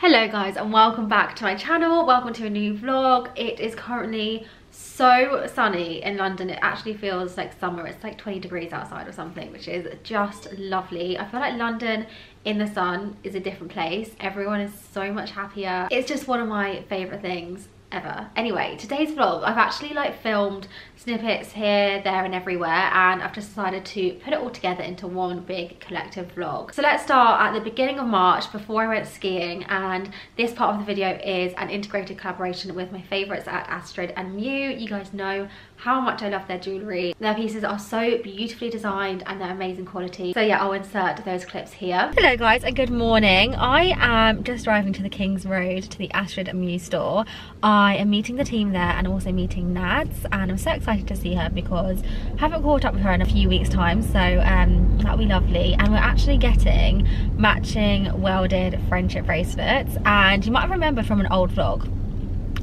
Hello guys and welcome back to my channel. Welcome to a new vlog. It is currently so sunny in London. It actually feels like summer. It's like 20 degrees outside or something, which is just lovely. I feel like London in the sun is a different place. Everyone is so much happier. It's just one of my favorite things ever. Anyway, today's vlog, I've actually like filmed snippets here, there and everywhere and I've just decided to put it all together into one big collective vlog. So let's start at the beginning of March before I went skiing and this part of the video is an integrated collaboration with my favourites at Astrid and Miyu. You guys know how much I love their jewellery. Their pieces are so beautifully designed and they're amazing quality. So yeah, I'll insert those clips here. Hello guys and good morning. I am just driving to the King's Road to the Astrid Miyu store. I am meeting the team there and also meeting Nads and I'm so excited excited to see her because I haven't caught up with her in a few weeks time so um, that'll be lovely and we're actually getting matching welded friendship bracelets and you might remember from an old vlog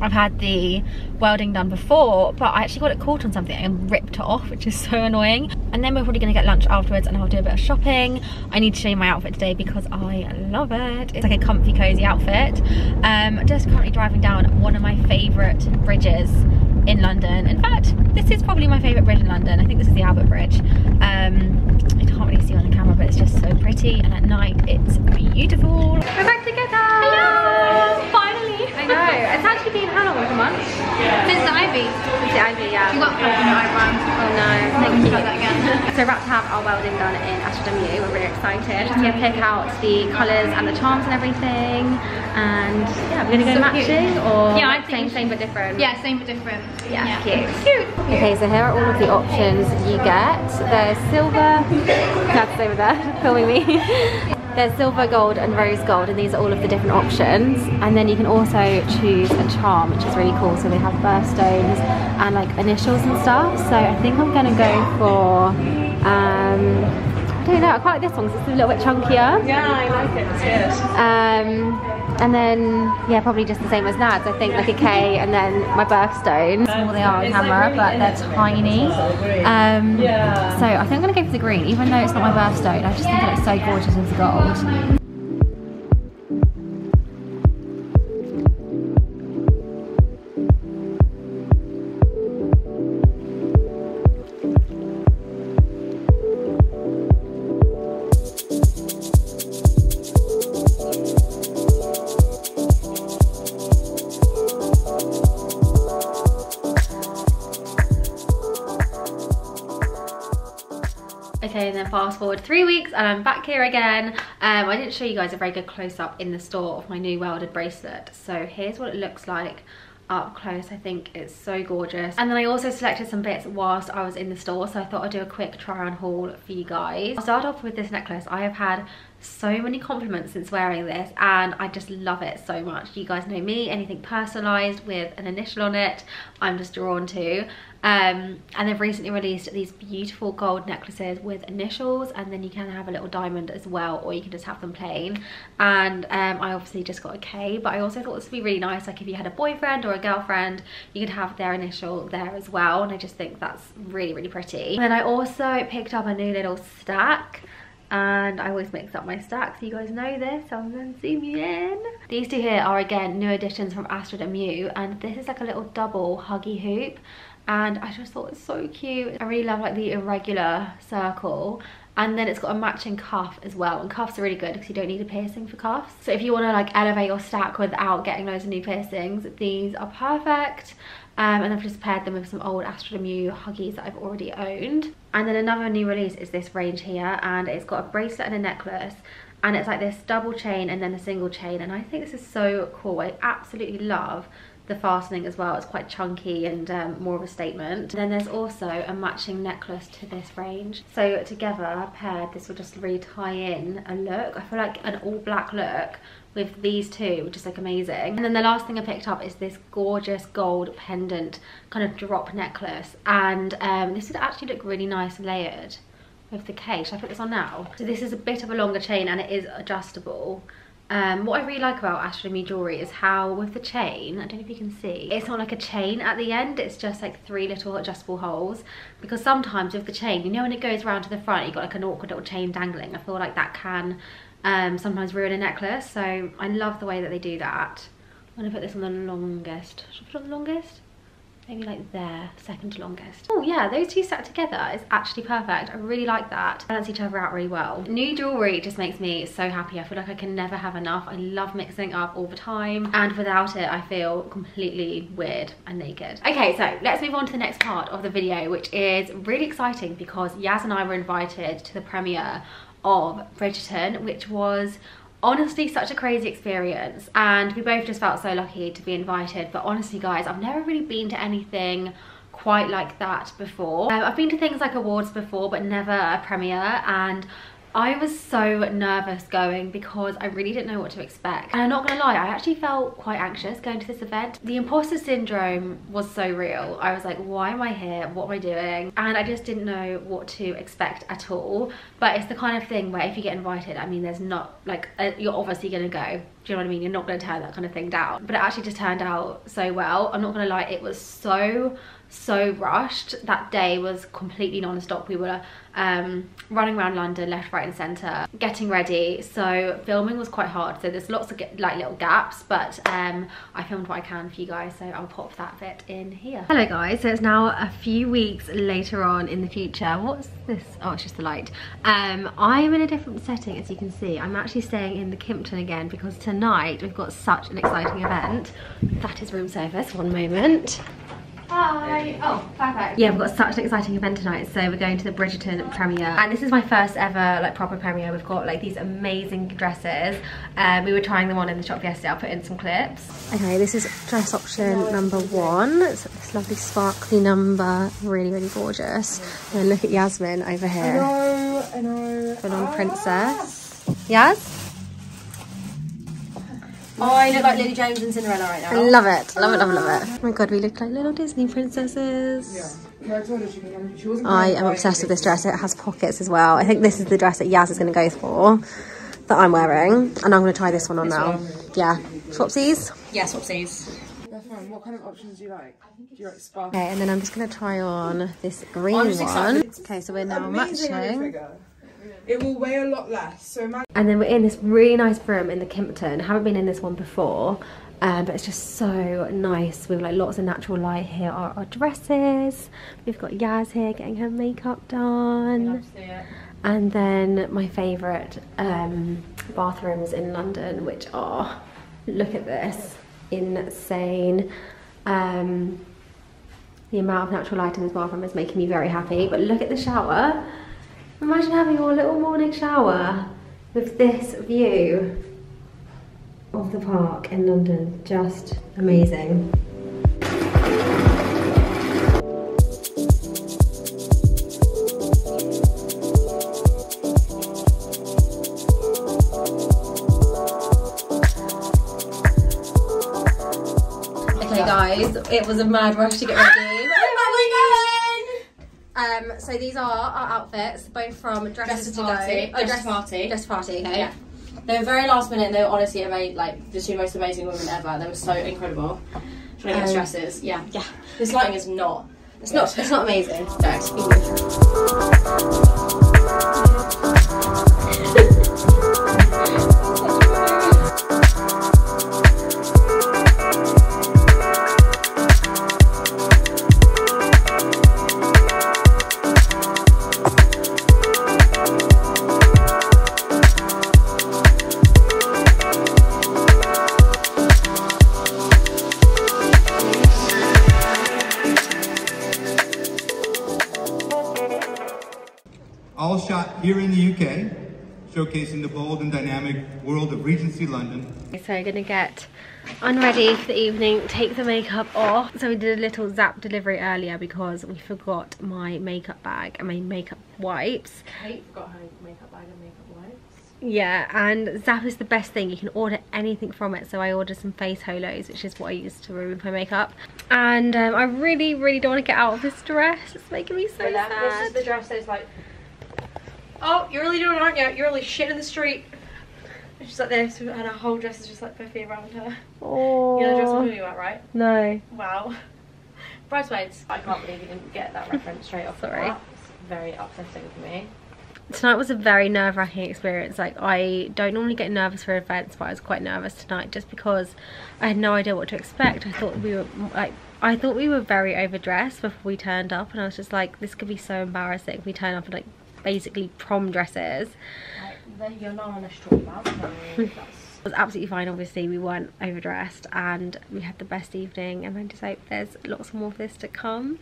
I've had the welding done before, but I actually got it caught on something and ripped it off, which is so annoying. And then we're probably gonna get lunch afterwards and I'll do a bit of shopping. I need to show you my outfit today because I love it. It's like a comfy, cozy outfit. Um, I'm just currently driving down one of my favorite bridges in London. In fact, this is probably my favorite bridge in London. I think this is the Albert Bridge. Um, I can't really see on the camera, but it's just so pretty. And at night, it's beautiful. We're back together. Know. It's actually been how long? Like a month? Since the Ivy. Since the Ivy, yeah. You got plugged in your eyebrow. Oh no, thank you. That again. So we're about to have our welding done in Astrid. We're really excited. Just gonna pick out the colours and the charms and everything. And yeah, we're gonna go So matching cute. or Yeah, I same, same but different. Yeah, same but different. Yeah, cute. Cute. Okay, so here are all of the options you get. There's silver, that's over there, filming me. There's silver, gold and rose gold and these are all of the different options. And then you can also choose a charm, which is really cool. So they have birthstones and like initials and stuff. So I think I'm gonna go for, um, I don't know, I quite like this one because it's a little bit chunkier. Yeah, I like it. It's good. Um, and then, yeah, probably just the same as Nads. I think like a K and then my birthstone. Small they are on camera, but they're tiny. Um, so I think I'm gonna go for the green, even though it's not my birthstone. I just think it looks so gorgeous with the gold. Fast forward three weeks and I'm back here again. Um, I didn't show you guys a very good close-up in the store of my new welded bracelet. So here's what it looks like up close. I think it's so gorgeous. And then I also selected some bits whilst I was in the store. So I thought I'd do a quick try on haul for you guys. I'll start off with this necklace. I have had so many compliments since wearing this and I just love it so much. You guys know me, anything personalised with an initial on it, I'm just drawn to. Um, and they've recently released these beautiful gold necklaces with initials and then you can have a little diamond as well or you can just have them plain. And um, I obviously just got a K but I also thought this would be really nice like if you had a boyfriend or a girlfriend you could have their initial there as well and I just think that's really really pretty. And then I also picked up a new little stack and I always mix up my stacks. You guys know this, so I'm going to zoom you in. These two here are again new additions from Astrid and Miyu, and this is like a little double huggy hoop, and I just thought it's so cute. I really love like the irregular circle. And then it's got a matching cuff as well. And cuffs are really good because you don't need a piercing for cuffs. So if you want to like elevate your stack without getting loads of new piercings, these are perfect. Um, and I've just paired them with some old Astrid and Huggies that I've already owned. And then another new release is this range here and it's got a bracelet and a necklace and it's like this double chain and then a single chain and I think this is so cool. I absolutely love the fastening as well. It's quite chunky and um, more of a statement. And then there's also a matching necklace to this range. So together, paired, this will just really tie in a look. I feel like an all black look with these two, which is like amazing. And then the last thing I picked up is this gorgeous gold pendant kind of drop necklace. And um, this would actually look really nice layered with the case. Should I put this on now? So this is a bit of a longer chain and it is adjustable. Um, what I really like about Miyu jewellery is how with the chain, I don't know if you can see, it's not like a chain at the end, it's just like three little adjustable holes. Because sometimes with the chain, you know when it goes around to the front, you've got like an awkward little chain dangling. I feel like that can um, sometimes ruin a necklace. So I love the way that they do that. I'm gonna put this on the longest. Should I put it on the longest? Maybe like there, second longest. Oh yeah, those two sat together is actually perfect. I really like that. Balance each other out really well. New jewelry just makes me so happy. I feel like I can never have enough. I love mixing up all the time and without it I feel completely weird and naked. Okay, so let's move on to the next part of the video which is really exciting because Yaz and I were invited to the premiere of Bridgerton which was honestly such a crazy experience. And we both just felt so lucky to be invited. But honestly guys I've never really been to anything quite like that before. Um, I've been to things like awards before but never a premiere. And I was so nervous going because I really didn't know what to expect. And I'm not gonna lie, I actually felt quite anxious going to this event. The imposter syndrome was so real. I was like, why am I here? What am I doing? And I just didn't know what to expect at all. But it's the kind of thing where if you get invited, I mean, there's not like, uh, you're obviously gonna go. Do you know what I mean? You're not gonna turn that kind of thing down. But it actually just turned out so well. I'm not gonna lie, it was so so rushed. That day was completely non-stop. We were um, running around london left right and center getting ready. So filming was quite hard. So there's lots of like little gaps but um, i filmed what i can for you guys so i'll pop that bit in here. Hello guys. So it's now a few weeks later on in the future. What's this? Oh it's just the light. Um, i'm in a different setting as you can see. I'm actually staying in the kimpton again because tonight we've got such an exciting event. That is room service. One moment Hi. Oh, perfect. Yeah, we've got such an exciting event tonight. So we're going to the Bridgerton premiere. And this is my first ever like proper premiere. We've got like these amazing dresses. Um, we were trying them on in the shop yesterday. I'll put in some clips. Okay, this is dress option number one. It's this lovely sparkly number. Really, really gorgeous. And look at Yasmin over here. I know, I know. Full on princess. Yas? Oh, I look like Lily James and Cinderella right now. I love it. I love it, love it, love it. Oh my god, we look like little Disney princesses. Yeah, I told her she, can, she wasn't I am obsessed with this dress. It has pockets as well. I think this is the dress that Yaz is going to go for, that I'm wearing. And I'm going to try this one on now. Yeah. Swapsies? Yeah, swapsies. That's fine. What kind of options do you like? Do you like sparkle? Okay, and then I'm just going to try on this green I'm just one. excited. Okay, so we're now matching. It will weigh a lot less. So imagine And then we're in this really nice room in the Kimpton. Haven't been in this one before, um, but it's just so nice with like lots of natural light. Here are our dresses. We've got Yaz here getting her makeup done. And then my favourite um, bathrooms in London, which are, look at this, insane. Um, the amount of natural light in this bathroom is making me very happy. But look at the shower. Imagine having your little morning shower with this view of the park in London. Just amazing. Okay guys, it was a mad rush to get ready. Um, so these are our outfits, both from Dresses Dress to party. Go. Oh, Dress party. Dress party, okay. Yeah. They were very last minute and they were honestly amazing, like the two most amazing women ever. They were so incredible. Trying to get Um, dresses. Yeah. Yeah. This lighting is not. It's not, it's not amazing. All world of Regency London. So we're gonna get unready for the evening, take the makeup off. So we did a little Zapp delivery earlier because we forgot my makeup bag and my makeup wipes. Kate got her makeup bag and makeup wipes. Yeah, and Zapp is the best thing. You can order anything from it. So I ordered some face halos, which is what I use to remove my makeup. And um, I really, really don't want to get out of this dress. It's making me so This is sad. the dress that's like, oh, you're really doing it, aren't you? You're really shit in the street. She's like this, and her whole dress is just like puffy around her. Oh, You know the dress I'm talking about, right? no. Wow. Bridesmaids. I can't believe you didn't get that reference straight off the Sorry. It's very upsetting for me. tonight was a very nerve-wracking experience like I don't normally get nervous for events but I was quite nervous tonight just because I had no idea what to expect I thought we were like I thought we were very overdressed before we turned up and I was just like this could be so embarrassing if we turn up in like basically prom dresses you're not on a straw balcony. it was absolutely fine obviously we weren't overdressed and we had the best evening and I just hope there's lots more of this to come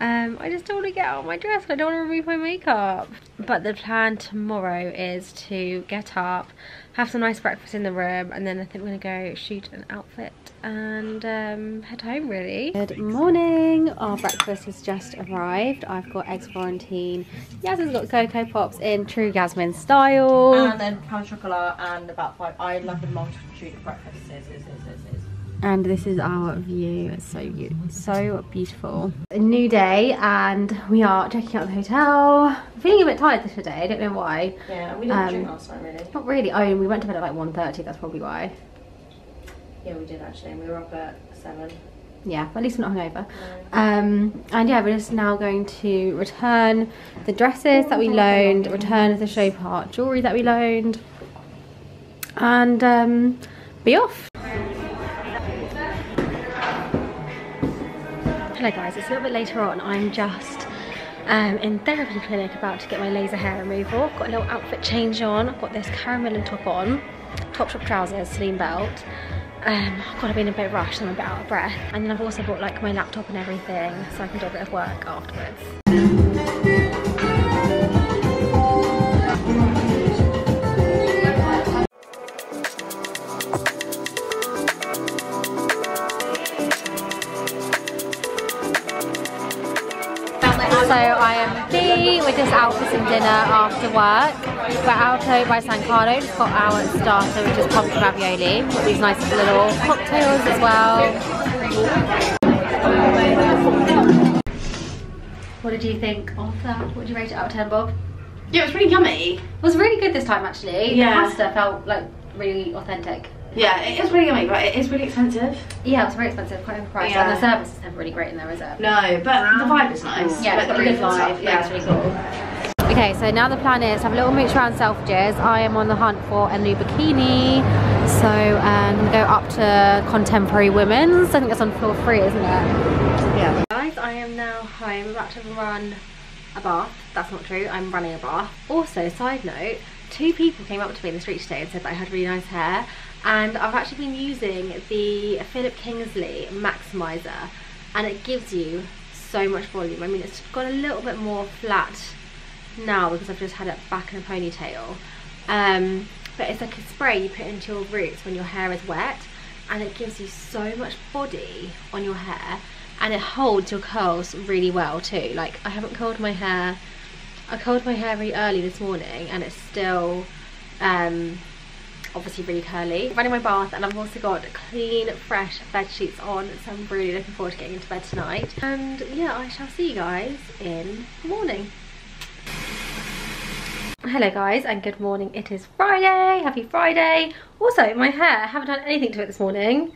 um, I just don't want to get out of my dress I don't want to remove my makeup but the plan tomorrow is to get up have some nice breakfast in the room and then I think we're gonna go shoot an outfit and um, head home really. Good morning, our breakfast has just arrived. I've got eggs Florentine, Yasmin's got Cocoa Pops in true Yasmin style. And then pound chocolate and about five. I love the multitude of breakfasts. Is, is, is, is, is. And this is our view. It's so so beautiful. A new day and we are checking out the hotel. I'm feeling a bit tired this today i don't know why. Yeah, we didn't Um, drink last night really. not really. Oh we went to bed at like 1.30 that's probably why. Yeah, we did actually. And we were up at seven. yeah but at least we're not hungover. Um and yeah we're just now going to return the dresses that we loaned return the show part jewelry that we loaned and um be off Hello guys, it's a little bit later on. I'm just um, in therapy clinic about to get my laser hair removal. Got a little outfit change on. I've got this caramel and top on, top shop trousers, slim belt. Um, God, I've been a bit rushed. I'm a bit out of breath. And then I've also brought like my laptop and everything so I can do a bit of work afterwards. We're just out for some dinner after work. We're out by San Carlo. Just got our starter, which is pumpkin ravioli. Got these nice little cocktails as well. What did you think of that? What did you rate it out of 10, Bob? Yeah, it was really yummy. It was really good this time, actually. Yeah. The pasta felt like really authentic. Yeah, it is really yummy, but it is really expensive. Yeah, it's very expensive, quite overpriced. Yeah. And the service is never really great in there, is it? No, but the vibe is nice. Yeah, Like it's got a the good roof vibe. stuff, Yeah, it's really cool. Okay, so now the plan is have a little mooch around Selfridges. I am on the hunt for a new bikini. So um, go up to Contemporary Women's. I think it's on floor three, isn't it? Yeah. Guys, I am now home. I'm about to run a bath. That's not true. I'm running a bath. Also, side note, two people came up to me in the street today and said that I had really nice hair. And I've actually been using the Philip Kingsley Maximizer and it gives you so much volume. I mean, it's got a little bit more flat now because I've just had it back in a ponytail. Um, but it's like a spray you put into your roots when your hair is wet and it gives you so much body on your hair and it holds your curls really well too. Like I haven't curled my hair, I curled my hair really early this morning and it's still um, obviously really curly. Running my bath and I've also got clean, fresh bed sheets on so I'm really looking forward to getting into bed tonight. And yeah, I shall see you guys in the morning. Hello guys and good morning. It is Friday. Happy Friday. Also, my hair, I haven't done anything to it this morning.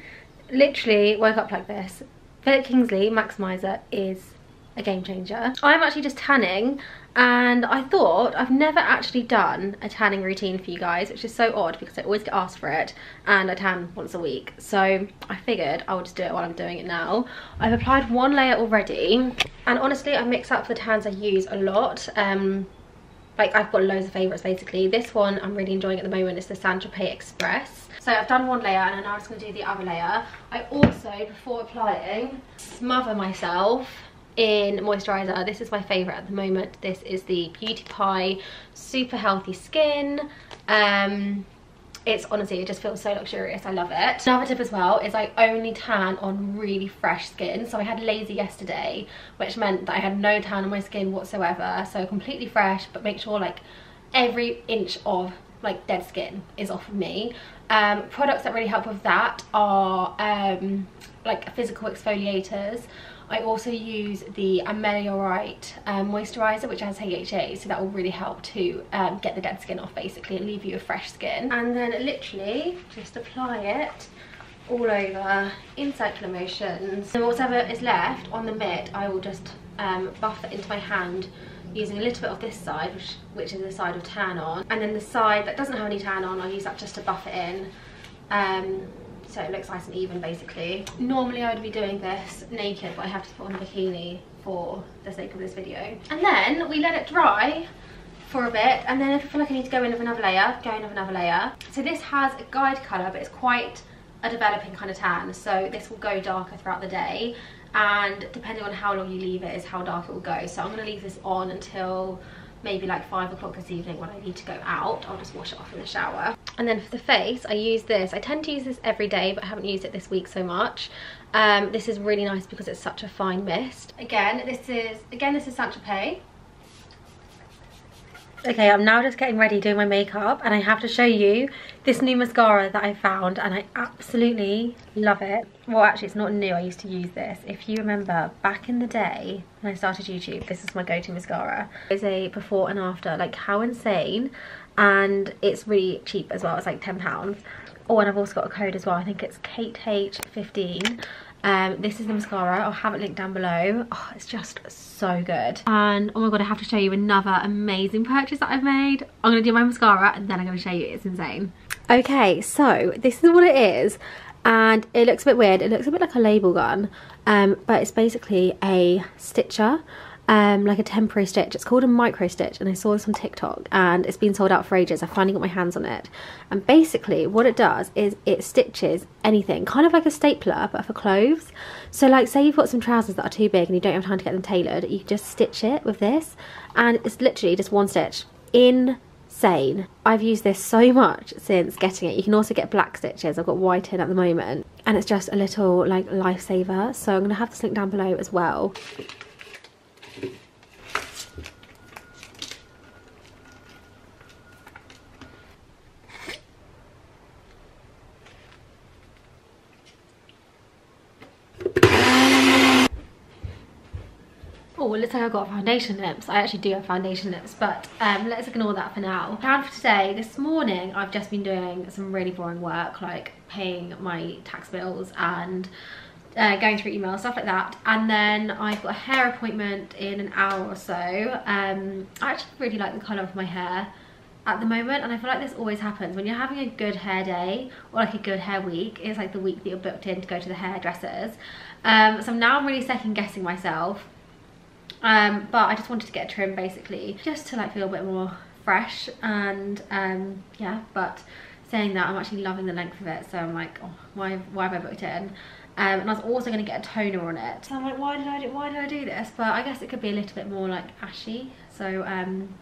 Literally woke up like this. Philip Kingsley Maximizer is a game changer. I'm actually just tanning and I thought I've never actually done a tanning routine for you guys which is so odd because I always get asked for it and I tan once a week so I figured I would just do it while I'm doing it now. I've applied one layer already and honestly I mix up the tans I use a lot um, like I've got loads of favourites basically. This one I'm really enjoying at the moment is the Saint Tropez Express. So I've done one layer and I'm now just going to do the other layer. I also, before applying, smother myself in moisturiser. This is my favourite at the moment. This is the Beauty Pie Super Healthy Skin. Um, it's honestly, it just feels so luxurious. I love it. Another tip as well is I only tan on really fresh skin. So I had lazy yesterday, which meant that I had no tan on my skin whatsoever. So completely fresh, but make sure like every inch of like dead skin is off of me. Um, products that really help with that are um, like physical exfoliators. I also use the Ameliorate um, moisturiser which has AHA so that will really help to um, get the dead skin off basically and leave you with fresh skin. And then literally just apply it all over in circular motions. And whatever is left on the mitt I will just um, buff it into my hand using a little bit of this side, which, which is the side with tan on. And then the side that doesn't have any tan on, I'll use that just to buff it in. Um, so it looks nice and even basically. Normally I would be doing this naked, but I have to put on a bikini for the sake of this video. And then we let it dry for a bit and then if I feel like I need to go in with another layer, go in with another layer. So this has a guide colour but it's quite a developing kind of tan so this will go darker throughout the day and depending on how long you leave it is how dark it will go. So I'm going to leave this on until maybe like five o'clock this evening when I need to go out. I'll just wash it off in the shower. And then for the face, I use this. I tend to use this every day, but I haven't used it this week so much. Um, this is really nice because it's such a fine mist. Again, this is, again, this is Saint Tropez. Okay, I'm now just getting ready doing my makeup and I have to show you this new mascara that I found and I absolutely love it. Well, actually it's not new, I used to use this. If you remember back in the day when I started YouTube, this is my go-to mascara. It's a before and after, like how insane and it's really cheap as well, it's like £10. Oh, and I've also got a code as well, I think it's Kate H15 um, this is the mascara. I'll have it linked down below. Oh, it's just so good. And oh my god, I have to show you another amazing purchase that I've made. I'm going to do my mascara and then I'm going to show you. It's insane. Okay, so this is what it is. And it looks a bit weird. It looks a bit like a label gun. Um, but it's basically a stitcher um, like a temporary stitch. It's called a micro stitch and I saw this on TikTok and it's been sold out for ages. I finally got my hands on it. And basically what it does is it stitches anything, kind of like a stapler but for clothes. So like say you've got some trousers that are too big and you don't have time to get them tailored, you just stitch it with this and it's literally just one stitch. Insane. I've used this so much since getting it. You can also get black stitches. I've got white in at the moment and it's just a little like lifesaver. So I'm going to have this link down below as well. Like I've got foundation lips. I actually do have foundation lips, but um, let's ignore that for now. Plan for today, this morning I've just been doing some really boring work, like paying my tax bills and uh, going through emails, stuff like that. And then I've got a hair appointment in an hour or so. Um, I actually really like the colour of my hair at the moment and I feel like this always happens when you're having a good hair day or like a good hair week it's like the week that you're booked in to go to the hairdressers um, so now I'm really second guessing myself um, but I just wanted to get a trim basically just to like feel a bit more fresh and um, yeah but saying that I'm actually loving the length of it so I'm like oh, why, why have I booked it in um, and I was also going to get a toner on it so I'm like why did I do why did I do this but I guess it could be a little bit more like ashy so um,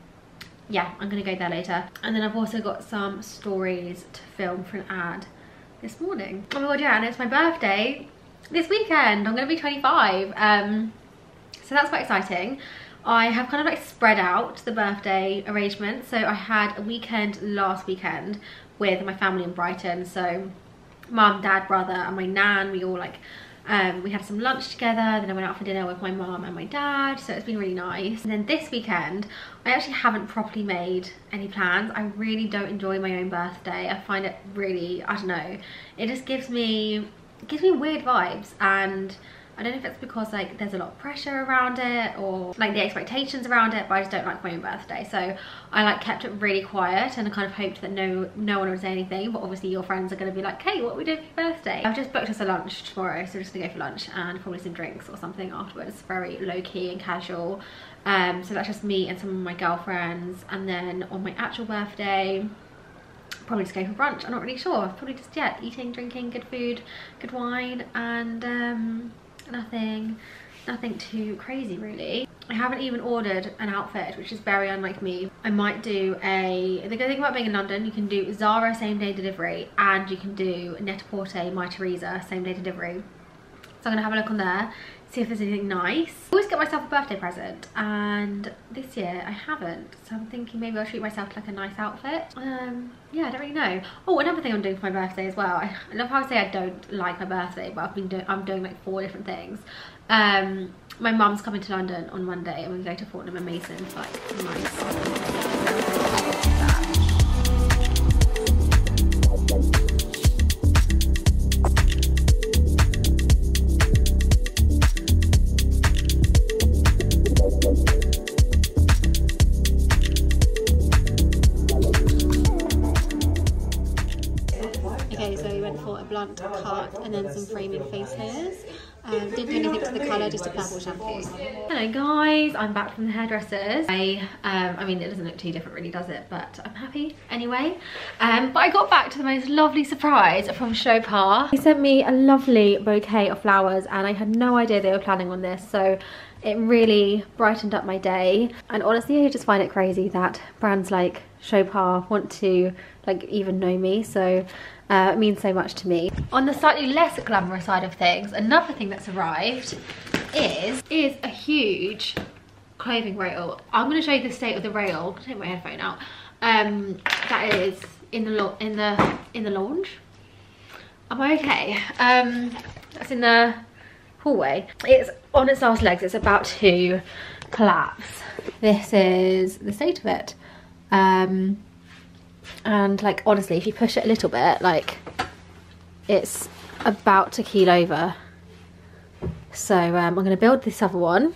yeah, I'm gonna go there later. And then I've also got some stories to film for an ad this morning. Oh my god, yeah, and it's my birthday this weekend. I'm gonna be 25. So that's quite exciting. I have kind of like spread out the birthday arrangement. So I had a weekend last weekend with my family in Brighton. So mum, dad, brother and my nan, we all like um, we had some lunch together, then I went out for dinner with my mom and my dad, so it's been really nice. And then this weekend, I actually haven't properly made any plans. I really don't enjoy my own birthday. I find it really, I don't know, it just gives me, gives me weird vibes and I don't know if it's because like there's a lot of pressure around it or like the expectations around it but I just don't like my own birthday. So I like kept it really quiet and I kind of hoped that no no one would say anything but obviously your friends are going to be like hey what are we doing for your birthday? I've just booked us a lunch tomorrow so we're just gonna go for lunch and probably some drinks or something afterwards. Very low-key and casual. Um, so that's just me and some of my girlfriends. And then on my actual birthday probably just go for brunch. I'm not really sure. I've probably just yeah eating drinking good food good wine and um nothing nothing too crazy really. I haven't even ordered an outfit which is very unlike me. I might do a the good thing about being in london you can do zara same day delivery and you can do net-a-porter Mytheresa same day delivery. So i'm gonna have a look on there see if there's anything nice. I always get myself a birthday present and this year I haven't. So I'm thinking maybe I'll treat myself to like a nice outfit. Um, yeah, I don't really know. Oh, another thing I'm doing for my birthday as well. I, love how I say I don't like my birthday, but I've been doing, I'm doing like four different things. Um, my mum's coming to London on Monday and we're going to Fortnum and Mason like nice. Then some framing face layers. Um, didn't do anything to the colour, just a purple shampoo. Hello guys, I'm back from the hairdressers. I, um, I mean, it doesn't look too different really, does it? But I'm happy anyway. Um, but I got back to the most lovely surprise from Chopard. He sent me a lovely bouquet of flowers and I had no idea they were planning on this. So it really brightened up my day. And honestly, I just find it crazy that brands like Chopard want to like even know me. So uh, it means so much to me. On the slightly less glamorous side of things, another thing that's arrived is, is a huge clothing rail. I'm going to show you the state of the rail. Take my headphone out. Um, that is in the in the in the lounge. Am okay? Um, that's in the hallway. It's on its last legs. It's about to collapse. This is the state of it. Um, and like honestly if you push it a little bit like it's about to keel over so um, I'm going to build this other one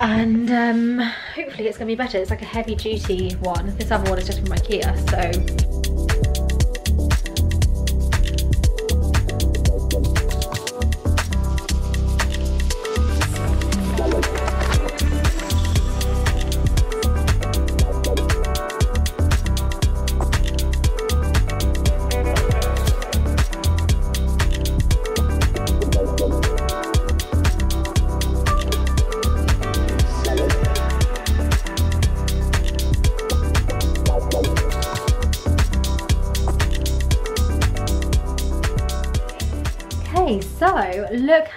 and um, hopefully it's going to be better it's like a heavy duty one this other one is just from Ikea so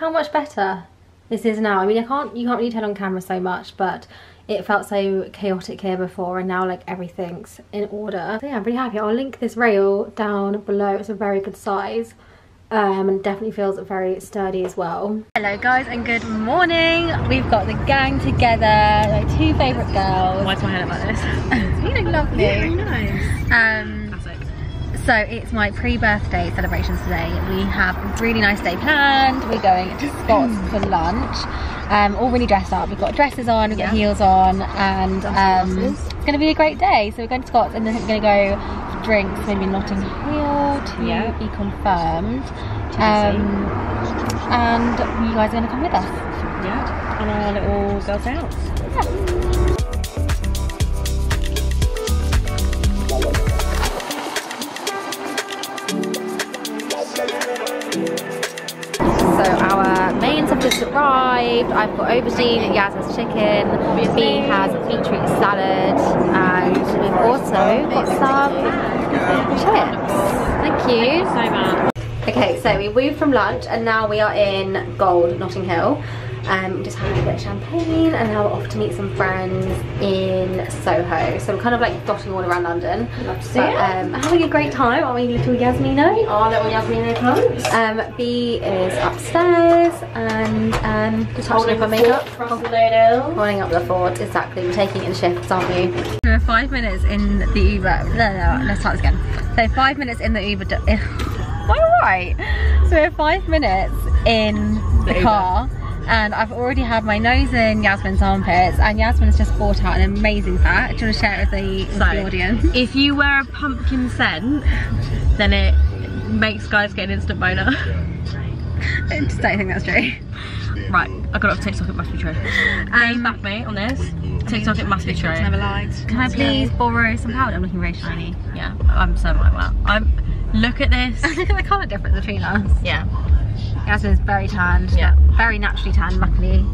how much better this is now. I mean, I can't, you can't really tell on camera so much, but it felt so chaotic here before and now like everything's in order. So yeah, I'm really happy. I'll link this rail down below. It's a very good size. Um, and definitely feels very sturdy as well. Hello guys and good morning. We've got the gang together, my two favourite girls. Why's my hair like this? you look lovely. Very nice. Um, Classic. So it's my pre-birthday celebrations today. We have a really nice day planned. We're going to Scott's for lunch. Um, all really dressed up. We've got dresses on, we've got Yeah. heels on, and um, it's going to be a great day. So we're going to Scott's and then we're going to go for drinks, maybe in Notting Hill to Yeah. be confirmed. Um, and you guys are going to come with us. Yeah. On our little girls' out. So have just arrived. I've got aubergine, Yaz has chicken, B has beetroot salad, and we've also got some chips. Thank you. So much. Okay, so we moved from lunch and now we are in Gold, Notting Hill. Um, just having a bit of champagne and now we're off to meet some friends in Soho. So I'm kind of like dotting all around London. Love to see but, um, having a great time, aren't we little Yasmino? Oh, little Yasmina comes. Um, B is upstairs and um, just touching up her makeup. Holding up the fort, exactly. We're taking it in shifts, aren't we? We're five minutes in the Uber. No, no, let's start this again. So five minutes in the Uber. Am I alright? So we're five minutes in the, Uber. car. And I've already had my nose in Yasmin's armpits, and Yasmin's just brought out an amazing fact. Do you want to share it with the, with So, the audience? If you wear a pumpkin scent, then it makes guys get an instant boner. I just don't think that's true. right, I got it off TikTok, it must be true. Um, back me on this. TikTok, it must be true. Never lied. Can I please borrow some powder? I'm looking very shiny. Yeah, I'm so like that. I'm. Look at this. Look at the colour difference between us. Yeah. Yasmin's very tanned. Yeah. Very naturally tanned, luckily.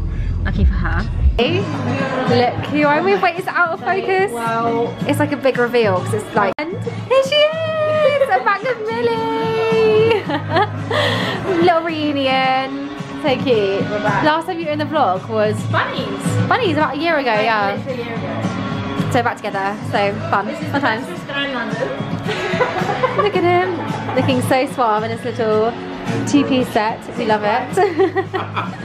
Lucky for her. Look who I'm with. Wait, it's out of focus. Well, It's like a big reveal because it's like. And here she is! I'm back with Millie! Little reunion. So cute. Last time you were in the vlog was bunnies. Bunnies about a year ago, yeah. A year ago. So back together. So fun. This is. Look at him, looking so suave in his little two-piece set. We love it.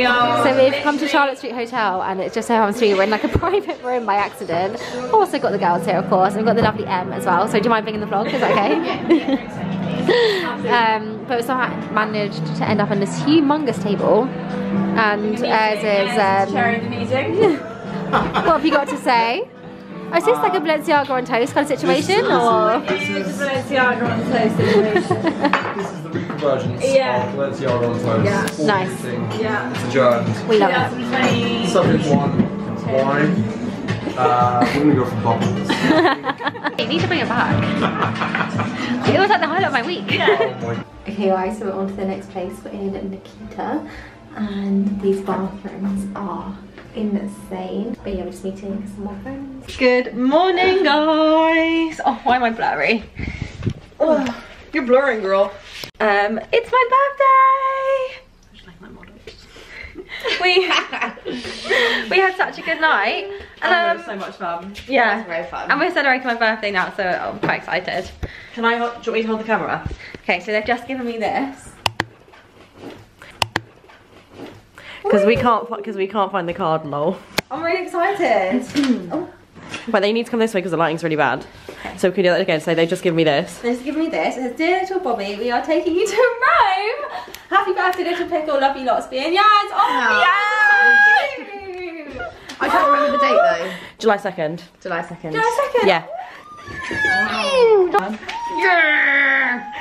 so we've come to Charlotte Street Hotel, and it just so happens to be we're in like a private room by accident. Also got the girls here, of course. and We've got the lovely M as well. So do you mind being in the vlog? Is that okay? um, but we somehow managed to end up on this humongous table, and as is. Um, Cherry the meeting. what have you got to say? Oh, is this like a Balenciaga on toast kind of situation, or? Balenciaga on toast situation. This is the reconvergence Yeah. of Balenciaga on toast. Yeah. All Nice. fitting, Yeah. adjourned. We love Yeah, it. some 20. Subject one, wine. Uh, we're gonna go for bubbles. You need to bring it back. it was like the highlight of my week. Oh Okay guys, so we're on to the next place. We're in Nikita and these bathrooms are insane. But yeah, we're just meeting some more friends. Good morning guys! Oh, why am I blurry? Oh, you're blurring, girl. Um, it's my birthday! Like my model. we, we had such a good night. And, um, so much fun. yeah, very fun. and we're celebrating my birthday now, so I'm quite excited. Can I, do you want me to hold the camera? Okay, so they've just given me this. Because we can't, because we can't find the card, lol. I'm really excited. Oh. But they need to come this way because the lighting's really bad. So we can do that again. So they just give me this. They've just give me this. It says, Dear little Bobby, we are taking you to Rome. Happy birthday, little pickle. Love you lots, being yes. Oh, yeah. I can't remember the date though. July 2nd. July 2nd. July 2nd. Yeah. Yeah.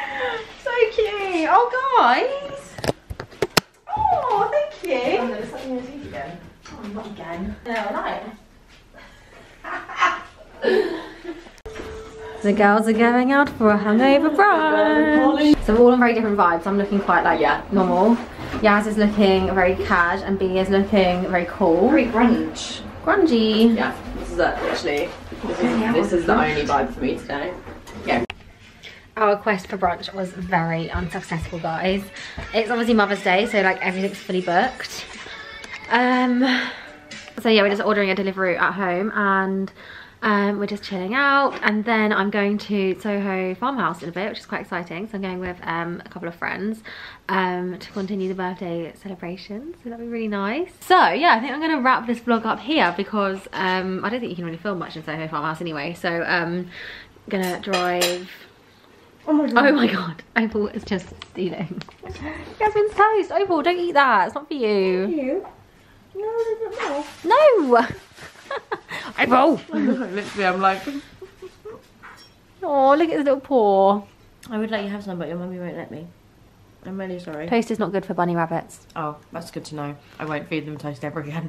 So cute. Oh, guys. Oh, thank you. Oh, not again. No, no. The girls are going out for a hangover brunch. So we're all on very different vibes. I'm looking quite like Yeah. normal. Yaz is looking very cash and B is looking very cool. Very grunge. grungy. Yeah, this is it, literally. This is, this is the only vibe for me today. Yeah. Our quest for brunch was very unsuccessful, guys. It's obviously Mother's Day, so like everything's fully booked. Um, so yeah, we're just ordering a delivery at home and um, we're just chilling out. And then I'm going to Soho Farmhouse in a bit, which is quite exciting. So I'm going with um, a couple of friends um, to continue the birthday celebration. So that'll be really nice. So yeah, I think I'm going to wrap this vlog up here because um, I don't think you can really film much in Soho Farmhouse anyway. So um, I'm gonna drive Oh my god. Oh my god. Opal is just stealing. Yasmin's toast. Opal, don't eat that. It's not for you. You? No. Opal. literally, I'm like... Oh, look at his little paw. I would let you have some, but your mummy won't let me. I'm really sorry. Toast is not good for bunny rabbits. Oh, that's good to know. I won't feed them toast ever again.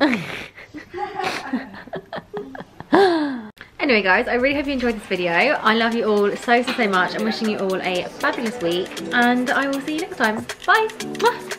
Anyway guys, I really hope you enjoyed this video. I love you all so, so, so much. I'm wishing you all a fabulous week and I will see you next time. Bye. Mwah.